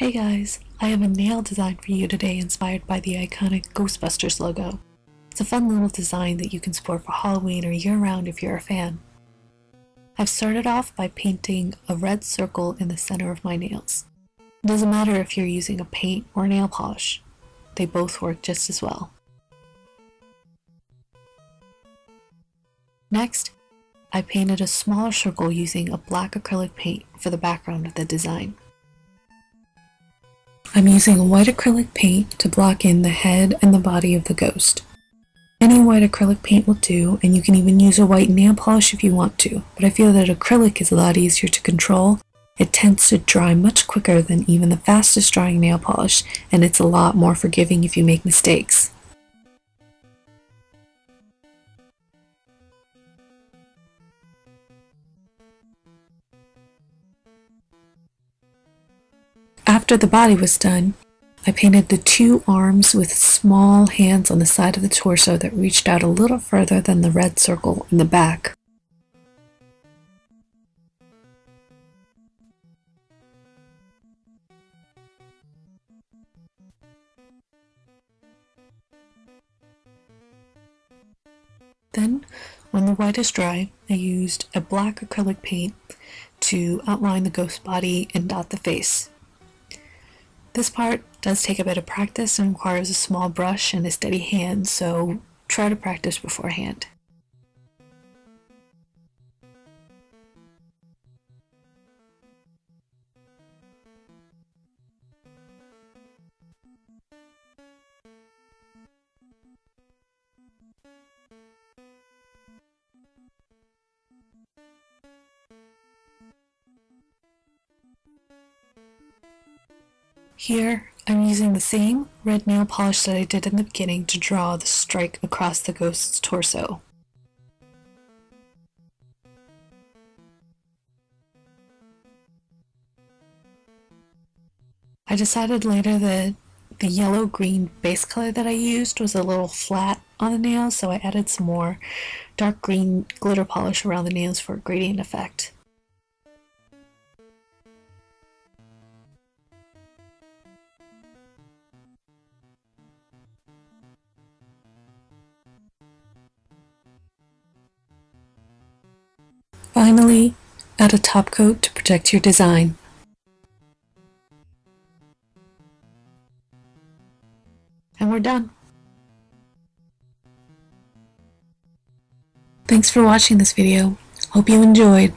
Hey guys, I have a nail design for you today inspired by the iconic Ghostbusters logo. It's a fun little design that you can sport for Halloween or year round if you're a fan. I've started off by painting a red circle in the center of my nails. It doesn't matter if you're using a paint or nail polish, they both work just as well. Next, I painted a smaller circle using a black acrylic paint for the background of the design. I'm using a white acrylic paint to block in the head and the body of the ghost. Any white acrylic paint will do, and you can even use a white nail polish if you want to, but I feel that acrylic is a lot easier to control. It tends to dry much quicker than even the fastest drying nail polish, and it's a lot more forgiving if you make mistakes. After the body was done, I painted the two arms with small hands on the side of the torso that reached out a little further than the red circle in the back. Then, when the white is dry, I used a black acrylic paint to outline the ghost body and dot the face. This part does take a bit of practice and requires a small brush and a steady hand, so try to practice beforehand. Here, I'm using the same red nail polish that I did in the beginning to draw the strike across the ghost's torso. I decided later that the yellow-green base color that I used was a little flat on the nails, so I added some more dark green glitter polish around the nails for a gradient effect. Finally, add a top coat to protect your design. And we're done. Thanks for watching this video. Hope you enjoyed.